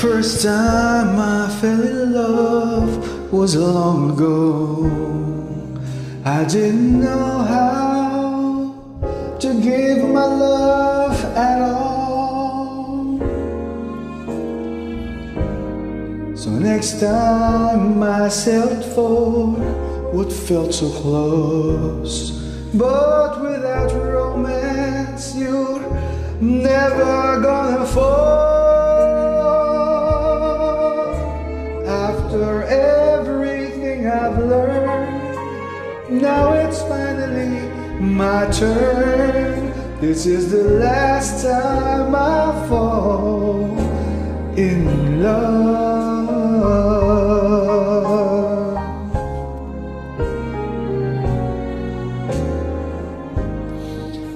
First time I fell in love was long ago. I didn't know how to give my love at all. So next time I sailed for what felt so close, but without romance, you're never gonna fall. Now it's finally my turn. This is the last time I fall in love.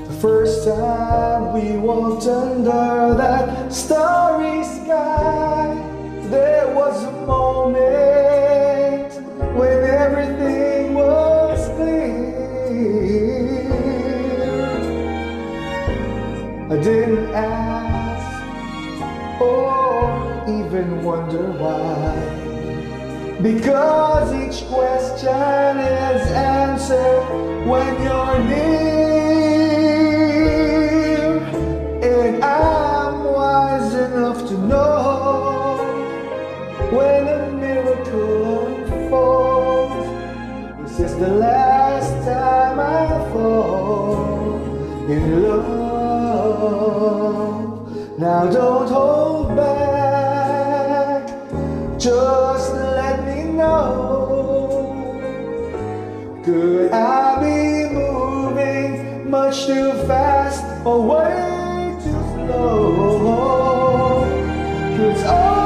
The first time we walked under that starry sky, I didn't ask or even wonder why. Because each question is answered when you're near. And I'm wise enough to know when a miracle unfolds. This is the last time I fall in love. Now don't hold back, just let me know. Could I be moving much too fast or way too slow? Cause all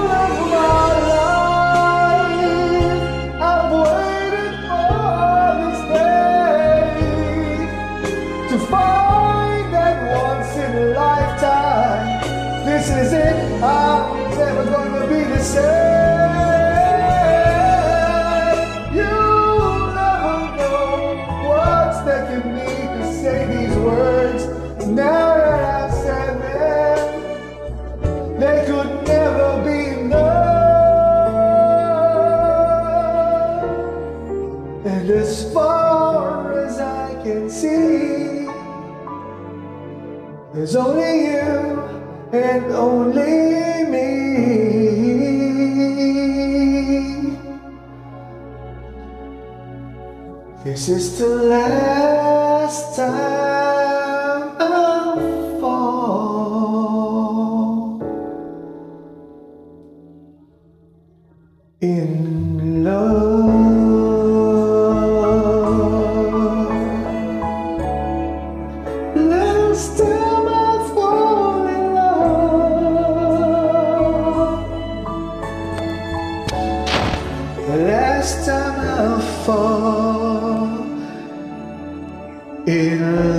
Is it. I'm never gonna be the same. You'll never know what's taking me to say these words. Now that I've said them, they could never be enough. And as far as I can see, there's only you and only me. This is the last time. never fall in love.